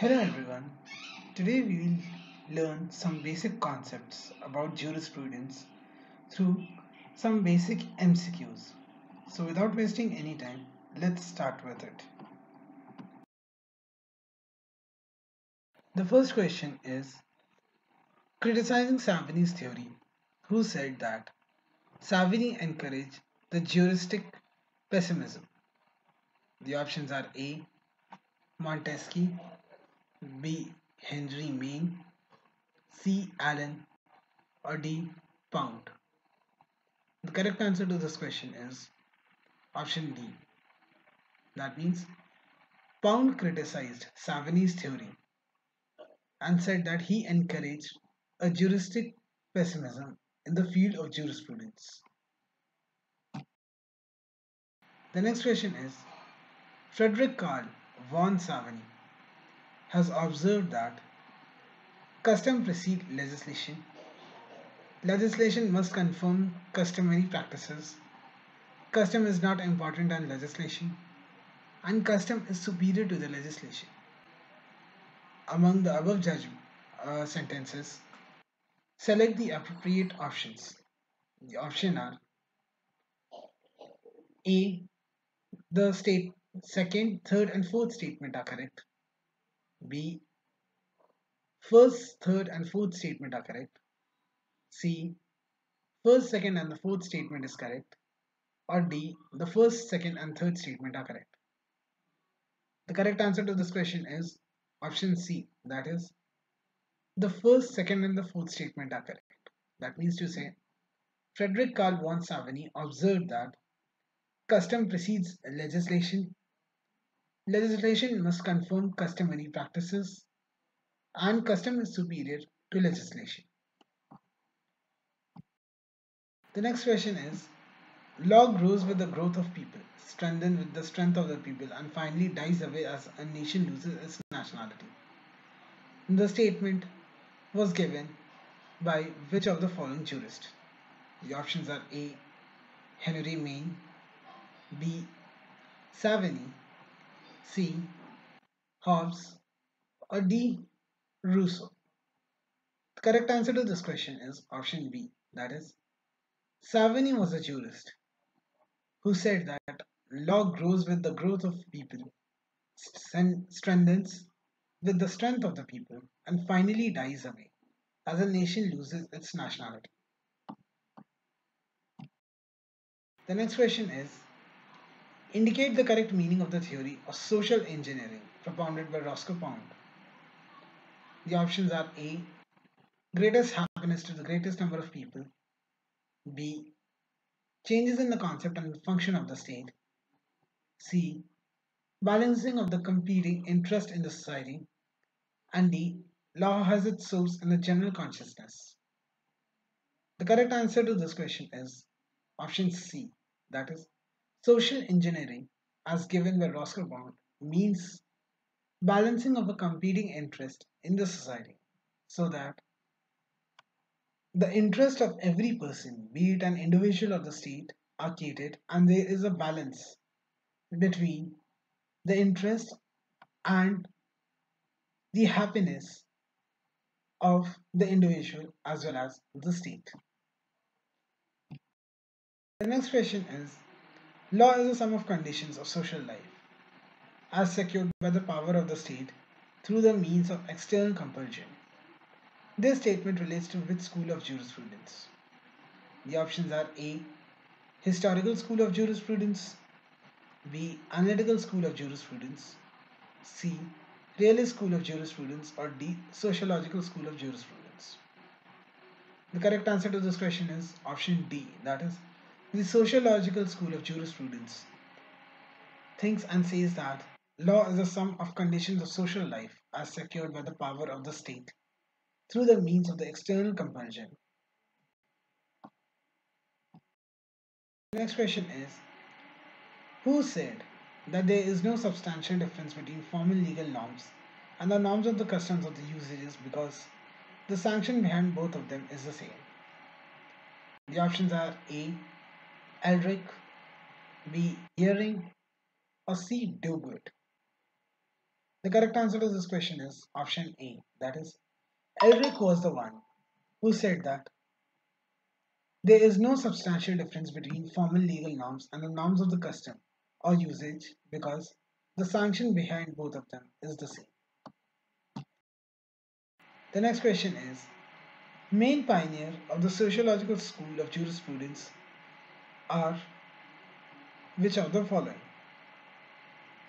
Hello everyone. Today we will learn some basic concepts about jurisprudence through some basic MCQs. So without wasting any time, let's start with it. The first question is criticizing Savigny's theory. Who said that Savini encouraged the juristic pessimism? The options are A. Montesquieu B. Henry Maine, C. Allen, or D. Pound? The correct answer to this question is option D. That means Pound criticized Savigny's theory and said that he encouraged a juristic pessimism in the field of jurisprudence. The next question is Frederick Carl von Savigny has observed that custom precedes legislation. Legislation must confirm customary practices. Custom is not important than legislation. And custom is superior to the legislation. Among the above judge uh, sentences, select the appropriate options. The option are A. The state second, third, and fourth statement are correct. B. First, third, and fourth statement are correct. C. First, second, and the fourth statement is correct. Or D. The first, second, and third statement are correct. The correct answer to this question is option C. That is, the first, second, and the fourth statement are correct. That means to say, Frederick Carl von Savigny observed that custom precedes legislation Legislation must conform customary practices and custom is superior to legislation. The next question is Law grows with the growth of people, strengthens with the strength of the people, and finally dies away as a nation loses its nationality. The statement was given by which of the following jurists? The options are A. Henry Maine, B. Savigny, C. Hobbes or D. Rousseau? The correct answer to this question is option B. That is, Savigny was a jurist who said that law grows with the growth of people, strengthens with the strength of the people, and finally dies away as a nation loses its nationality. The next question is Indicate the correct meaning of the theory of social engineering propounded by Roscoe Pound. The options are A. Greatest happiness to the greatest number of people. B. Changes in the concept and function of the state. C. Balancing of the competing interest in the society. And D. Law has its source in the general consciousness. The correct answer to this question is option C. That is Social engineering, as given by Roscoe Pound, means balancing of a competing interest in the society so that the interest of every person, be it an individual or the state, are catered and there is a balance between the interest and the happiness of the individual as well as the state. The next question is Law is a sum of conditions of social life, as secured by the power of the state through the means of external compulsion. This statement relates to which school of jurisprudence? The options are A. Historical school of jurisprudence, B. Analytical school of jurisprudence, C. Realist school of jurisprudence, or D. Sociological school of jurisprudence. The correct answer to this question is option D, that is the sociological school of jurisprudence thinks and says that law is a sum of conditions of social life as secured by the power of the state through the means of the external compulsion. The next question is Who said that there is no substantial difference between formal legal norms and the norms of the customs of the usages because the sanction behind both of them is the same? The options are A. Ehrlich, B. Ihering, or C. Duguit? The correct answer to this question is option A. That is, Ehrlich was the one who said that there is no substantial difference between formal legal norms and the norms of the custom or usage because the sanction behind both of them is the same. The next question is Main pioneer of the sociological school of jurisprudence are which of the following?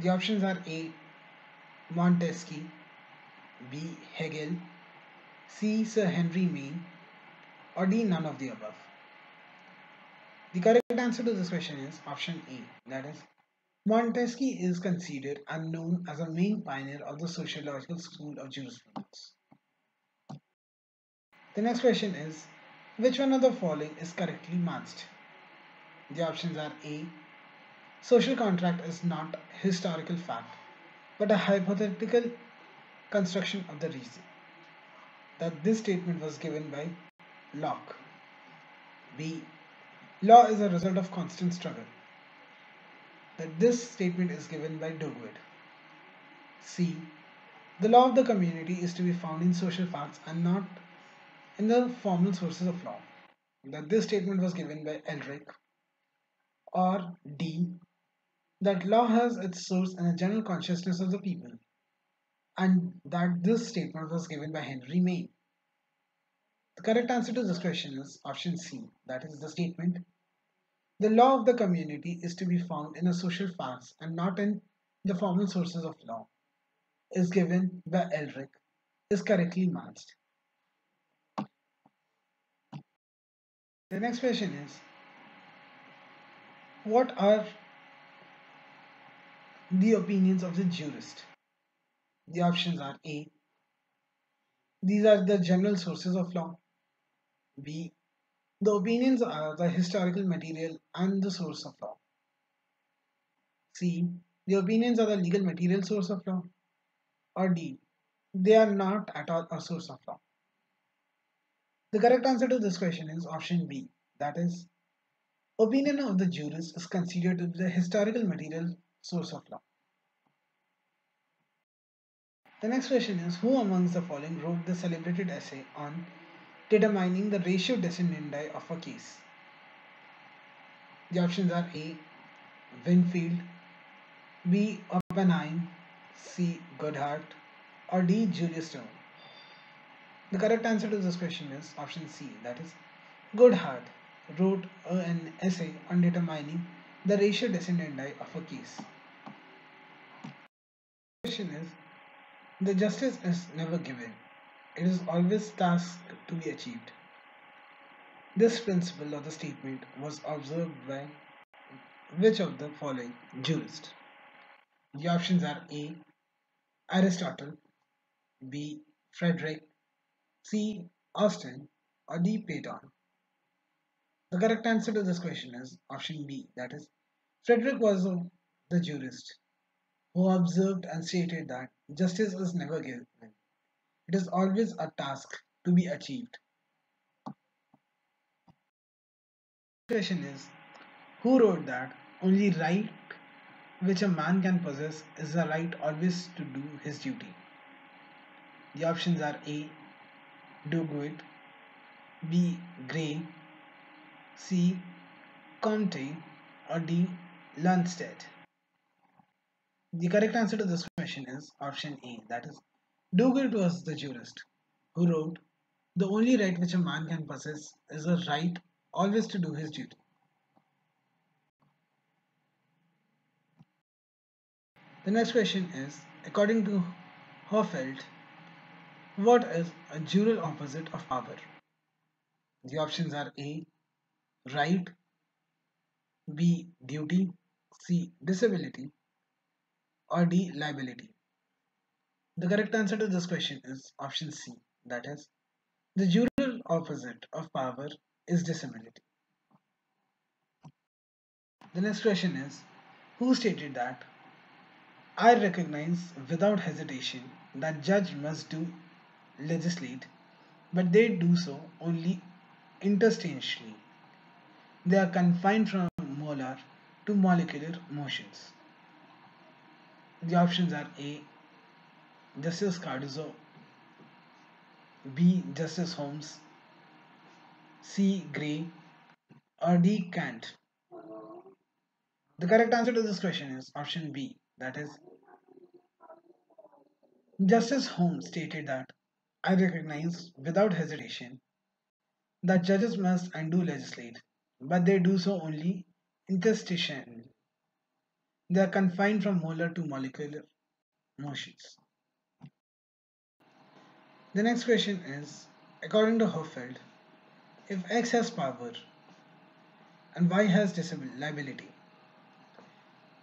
The options are A. Montesquieu, B. Hegel, C. Sir Henry Maine, or D. None of the above. The correct answer to this question is option A. That is, Montesquieu is considered and known as a main pioneer of the sociological school of jurisprudence. The next question is, which one of the following is correctly matched? The options are A. Social contract is not historical fact, but a hypothetical construction of the reason. That this statement was given by Locke. B. Law is a result of constant struggle. That this statement is given by Duguit. C. The law of the community is to be found in social facts and not in the formal sources of law that this statement was given by Ehrlich or D that law has its source in the general consciousness of the people and that this statement was given by Henry Maine. The correct answer to this question is option C that is the statement the law of the community is to be found in the social facts and not in the formal sources of law is given by Ehrlich is correctly matched. The next question is What are the opinions of the jurist? The options are A. These are the general sources of law. B. The opinions are the historical material and the source of law. C. The opinions are the legal material source of law. Or D. They are not at all a source of law. The correct answer to this question is option B. That is, opinion of the jurist is considered to be the historical material source of law. The next question is, who amongst the following wrote the celebrated essay on determining the ratio decidendi of a case? The options are A. Winfield, B. Oppenheim, C. Goodhart, or D. Julius Stone. The correct answer to this question is option C, that is Goodhart wrote an essay on determining the ratio decidendi of a case. The question is the justice is never given, it is always tasked to be achieved. This principle of the statement was observed by which of the following jurists? The options are A. Aristotle, B. Frederick, C. Austin or D. Platon? The correct answer to this question is option B, that is, Frederick was the jurist who observed and stated that justice is never given. It is always a task to be achieved. The question is, who wrote that only right which a man can possess is the right always to do his duty? The options are A. Duguit, B. Gray, C. Comte, or D. Lundstedt? The correct answer to this question is option A, that is, Duguit was the jurist who wrote, The only right which a man can possess is a right always to do his duty. The next question is, according to Hohfeld, what is a jural opposite of power? The options are A. Right B. Duty C. Disability or D. Liability. The correct answer to this question is option C. That is, the jural opposite of power is disability. The next question is, who stated that I recognize without hesitation that judge must do legislate, but they do so only interstitially. They are confined from molar to molecular motions. The options are A. Justice Cardozo, B. Justice Holmes, C. Gray, or D. Kant? The correct answer to this question is option B, that is, Justice Holmes stated that I recognize without hesitation that judges must and do legislate, but they do so only interstitially. They are confined from molar to molecular motions. The next question is according to Hohfeld, if X has power and Y has liability,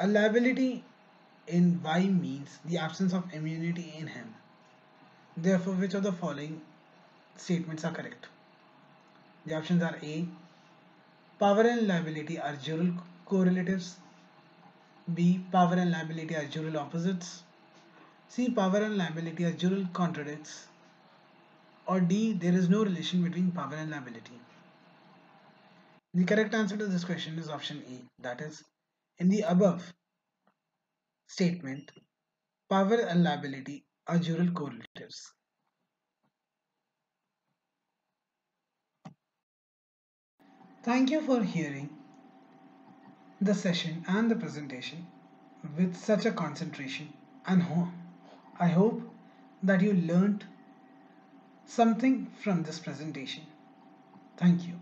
a liability in Y means the absence of immunity in him. Therefore, which of the following statements are correct? The options are A. Power and liability are dual correlatives. B. Power and liability are dual opposites. C. Power and liability are dual contradicts. Or D. There is no relation between power and liability. The correct answer to this question is option A. That is, in the above statement, power and liability are dual correlatives. Thank you for hearing the session and the presentation with such a concentration and I hope that you learned something from this presentation. Thank you.